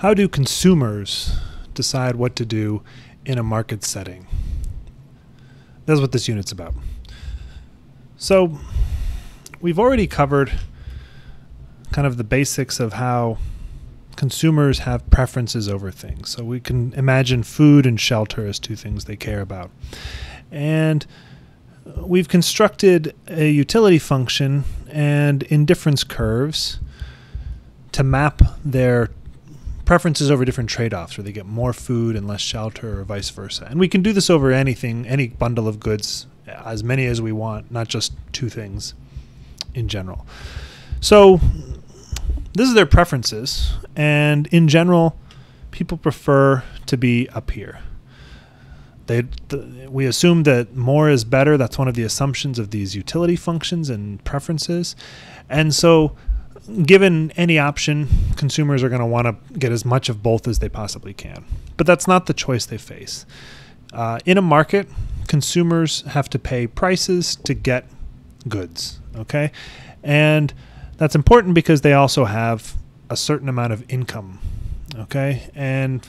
how do consumers decide what to do in a market setting? That's what this unit's about. So, we've already covered kind of the basics of how consumers have preferences over things. So, we can imagine food and shelter as two things they care about. And uh, we've constructed a utility function and indifference curves to map their preferences over different trade-offs where they get more food and less shelter or vice versa. And we can do this over anything, any bundle of goods, uh, as many as we want, not just two things in general. So this is their preferences and in general people prefer to be up here. They, th- we assume that more is better. That's one of the assumptions of these utility functions and preferences. And so, given any option, consumers are going to want to get as much of both as they possibly can. But that's not the choice they face. Uh, in a market, consumers have to pay prices to get goods. Okay. And that's important because they also have a certain amount of income. Okay. And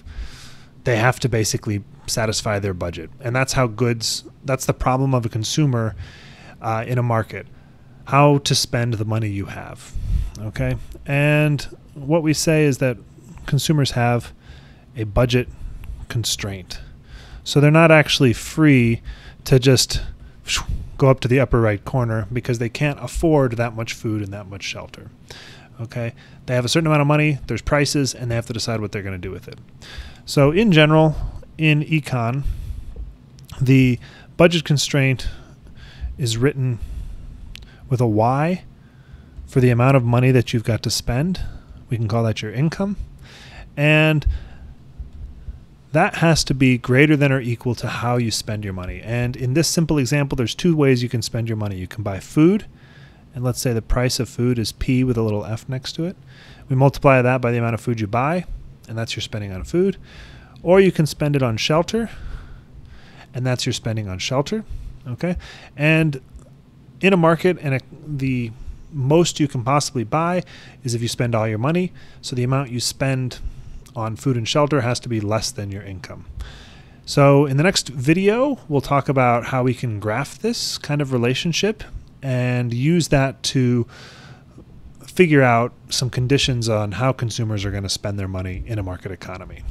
they have to basically satisfy their budget. And that's how goods, that's the problem of a consumer uh, in a market. How to spend the money you have. Okay. And what we say is that consumers have a budget constraint. So they're not actually free to just go up to the upper right corner because they can't afford that much food and that much shelter. Okay. They have a certain amount of money, there's prices, and they have to decide what they're going to do with it. So, in general, in econ, the budget constraint is written with a Y for the amount of money that you've got to spend. We can call that your income. And that has to be greater than or equal to how you spend your money. And in this simple example, there's two ways you can spend your money. You can buy food, and let's say the price of food is P with a little F next to it. We multiply that by the amount of food you buy, and that's your spending on food. Or you can spend it on shelter, and that's your spending on shelter. Okay. And in a market, and a, the most you can possibly buy is if you spend all your money. So the amount you spend on food and shelter has to be less than your income. So in the next video, we'll talk about how we can graph this kind of relationship and use that to figure out some conditions on how consumers are going to spend their money in a market economy.